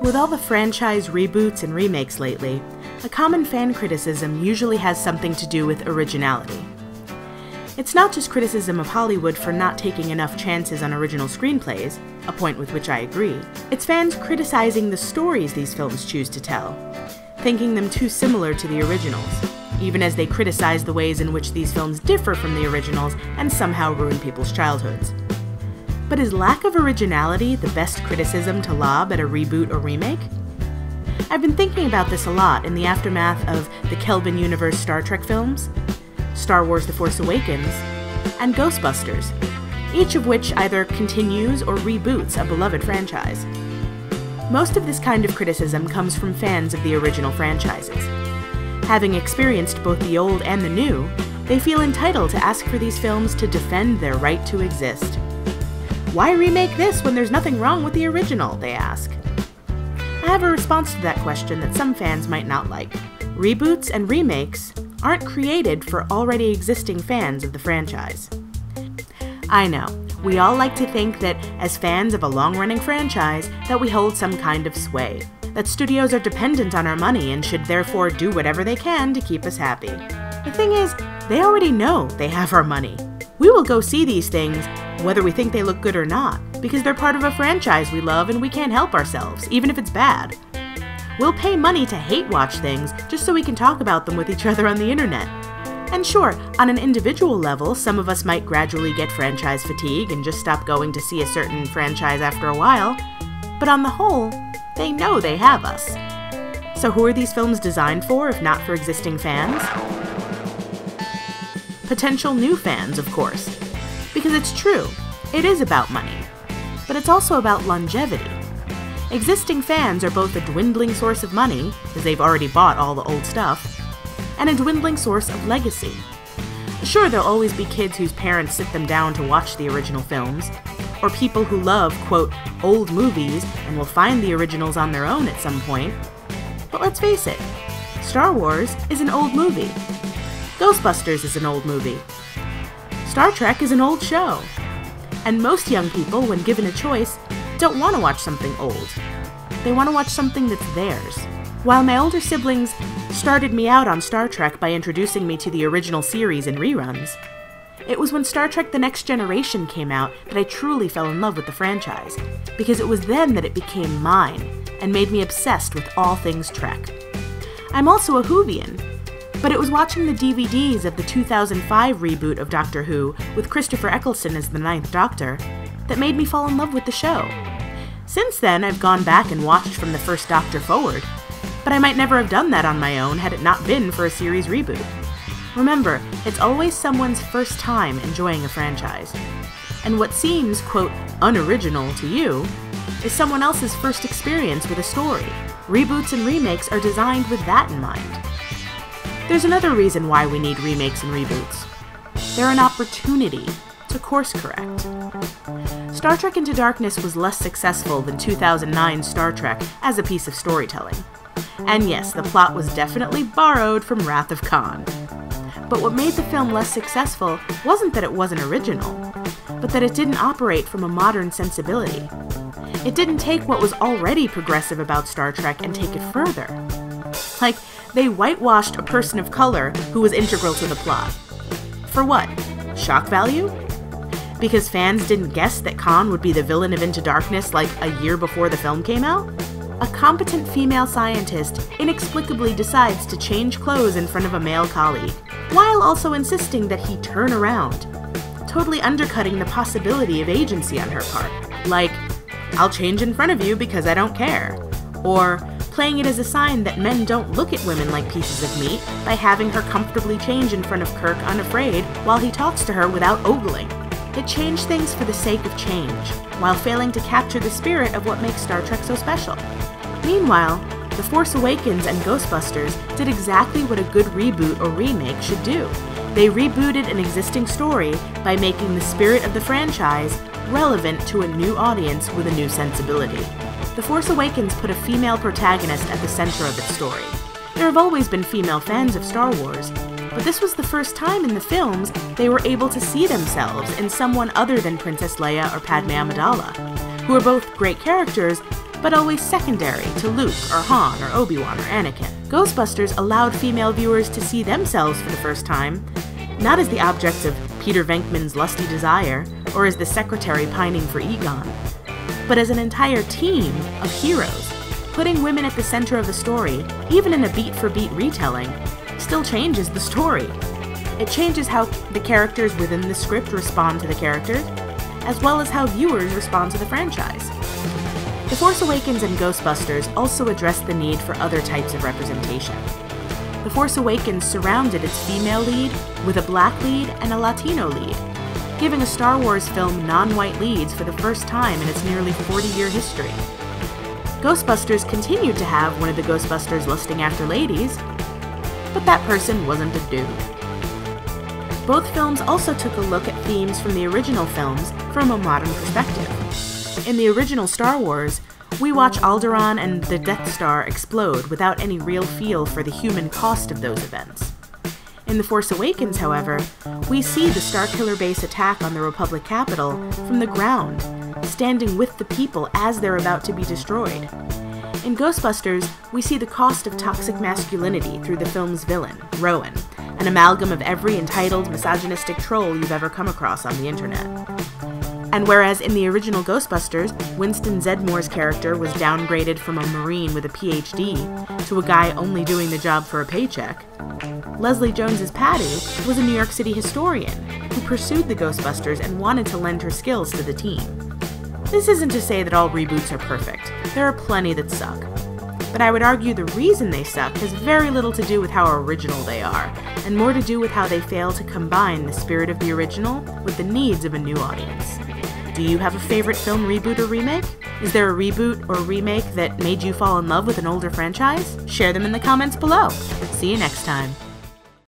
With all the franchise reboots and remakes lately, a common fan criticism usually has something to do with originality. It's not just criticism of Hollywood for not taking enough chances on original screenplays, a point with which I agree. It's fans criticizing the stories these films choose to tell, thinking them too similar to the originals, even as they criticize the ways in which these films differ from the originals and somehow ruin people's childhoods. But is lack of originality the best criticism to lob at a reboot or remake? I've been thinking about this a lot in the aftermath of the Kelvin Universe Star Trek films, Star Wars The Force Awakens, and Ghostbusters, each of which either continues or reboots a beloved franchise. Most of this kind of criticism comes from fans of the original franchises. Having experienced both the old and the new, they feel entitled to ask for these films to defend their right to exist. Why remake this when there's nothing wrong with the original? They ask. I have a response to that question that some fans might not like. Reboots and remakes aren't created for already existing fans of the franchise. I know, we all like to think that as fans of a long-running franchise that we hold some kind of sway, that studios are dependent on our money and should therefore do whatever they can to keep us happy. The thing is, they already know they have our money. We will go see these things whether we think they look good or not, because they're part of a franchise we love and we can't help ourselves, even if it's bad. We'll pay money to hate watch things just so we can talk about them with each other on the internet. And sure, on an individual level, some of us might gradually get franchise fatigue and just stop going to see a certain franchise after a while, but on the whole, they know they have us. So who are these films designed for if not for existing fans? Potential new fans, of course. Because it's true, it is about money. But it's also about longevity. Existing fans are both a dwindling source of money, as they've already bought all the old stuff, and a dwindling source of legacy. Sure, there'll always be kids whose parents sit them down to watch the original films, or people who love, quote, old movies and will find the originals on their own at some point. But let's face it, Star Wars is an old movie. Ghostbusters is an old movie. Star Trek is an old show. And most young people, when given a choice, don't want to watch something old. They want to watch something that's theirs. While my older siblings started me out on Star Trek by introducing me to the original series and reruns, it was when Star Trek The Next Generation came out that I truly fell in love with the franchise, because it was then that it became mine and made me obsessed with all things Trek. I'm also a Whovian, but it was watching the DVDs of the 2005 reboot of Doctor Who with Christopher Eccleston as the Ninth Doctor that made me fall in love with the show. Since then, I've gone back and watched from the first Doctor forward, but I might never have done that on my own had it not been for a series reboot. Remember, it's always someone's first time enjoying a franchise. And what seems, quote, unoriginal to you, is someone else's first experience with a story. Reboots and remakes are designed with that in mind. There's another reason why we need remakes and reboots. They're an opportunity to course correct. Star Trek Into Darkness was less successful than 2009 Star Trek as a piece of storytelling. And yes, the plot was definitely borrowed from Wrath of Khan. But what made the film less successful wasn't that it wasn't original, but that it didn't operate from a modern sensibility. It didn't take what was already progressive about Star Trek and take it further. Like, they whitewashed a person of color who was integral to the plot. For what? Shock value? because fans didn't guess that Khan would be the villain of Into Darkness like a year before the film came out? A competent female scientist inexplicably decides to change clothes in front of a male colleague, while also insisting that he turn around, totally undercutting the possibility of agency on her part. Like, I'll change in front of you because I don't care. Or, playing it as a sign that men don't look at women like pieces of meat by having her comfortably change in front of Kirk unafraid while he talks to her without ogling. It changed things for the sake of change, while failing to capture the spirit of what makes Star Trek so special. Meanwhile, The Force Awakens and Ghostbusters did exactly what a good reboot or remake should do. They rebooted an existing story by making the spirit of the franchise relevant to a new audience with a new sensibility. The Force Awakens put a female protagonist at the center of its story. There have always been female fans of Star Wars, but this was the first time in the films they were able to see themselves in someone other than Princess Leia or Padme Amidala, who are both great characters, but always secondary to Luke or Han or Obi-Wan or Anakin. Ghostbusters allowed female viewers to see themselves for the first time, not as the objects of Peter Venkman's lusty desire, or as the secretary pining for Egon, but as an entire team of heroes. Putting women at the center of a story, even in a beat for beat retelling, still changes the story. It changes how the characters within the script respond to the characters, as well as how viewers respond to the franchise. The Force Awakens and Ghostbusters also address the need for other types of representation. The Force Awakens surrounded its female lead with a black lead and a Latino lead, giving a Star Wars film non white leads for the first time in its nearly 40 year history. Ghostbusters continued to have one of the Ghostbusters lusting after ladies, but that person wasn't a dude. Both films also took a look at themes from the original films from a modern perspective. In the original Star Wars, we watch Alderaan and the Death Star explode without any real feel for the human cost of those events. In The Force Awakens, however, we see the Starkiller Base attack on the Republic capital from the ground, standing with the people as they're about to be destroyed. In Ghostbusters, we see the cost of toxic masculinity through the film's villain, Rowan, an amalgam of every entitled, misogynistic troll you've ever come across on the internet. And whereas in the original Ghostbusters, Winston Zeddemore's character was downgraded from a Marine with a PhD to a guy only doing the job for a paycheck, Leslie Jones's Patty was a New York City historian who pursued the Ghostbusters and wanted to lend her skills to the team. This isn't to say that all reboots are perfect. There are plenty that suck. But I would argue the reason they suck has very little to do with how original they are, and more to do with how they fail to combine the spirit of the original with the needs of a new audience. Do you have a favorite film reboot or remake? Is there a reboot or remake that made you fall in love with an older franchise? Share them in the comments below. See you next time.